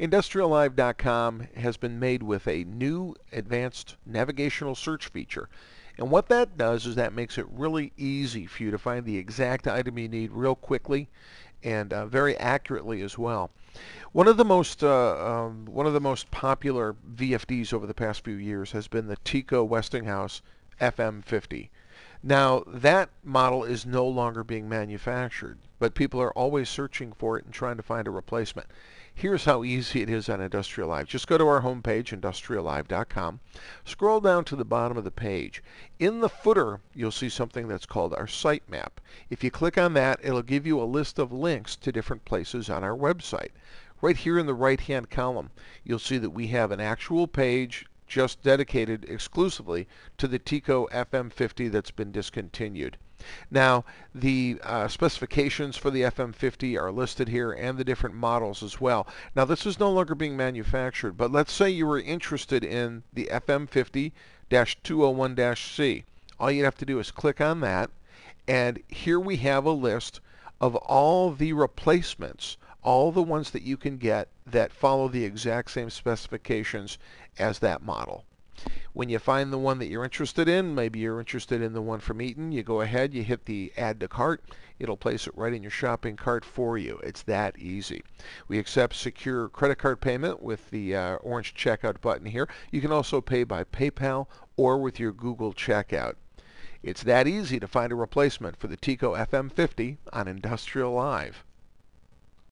IndustrialLive.com has been made with a new advanced navigational search feature. And what that does is that makes it really easy for you to find the exact item you need real quickly and uh, very accurately as well. One of the most uh, um, one of the most popular VFDs over the past few years has been the TECO Westinghouse FM50. Now that model is no longer being manufactured, but people are always searching for it and trying to find a replacement. Here's how easy it is on Industrial Live. Just go to our homepage, industriallive.com. Scroll down to the bottom of the page. In the footer, you'll see something that's called our sitemap. If you click on that, it'll give you a list of links to different places on our website. Right here in the right-hand column, you'll see that we have an actual page just dedicated exclusively to the TECO FM50 that's been discontinued. Now, the uh, specifications for the FM50 are listed here and the different models as well. Now, this is no longer being manufactured, but let's say you were interested in the FM50-201-C. All you'd have to do is click on that, and here we have a list of all the replacements, all the ones that you can get that follow the exact same specifications as that model. When you find the one that you're interested in, maybe you're interested in the one from Eaton, you go ahead, you hit the add to cart. It'll place it right in your shopping cart for you. It's that easy. We accept secure credit card payment with the uh, orange checkout button here. You can also pay by PayPal or with your Google checkout. It's that easy to find a replacement for the TECO FM50 on Industrial Live.